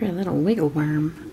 You're a little wiggle worm.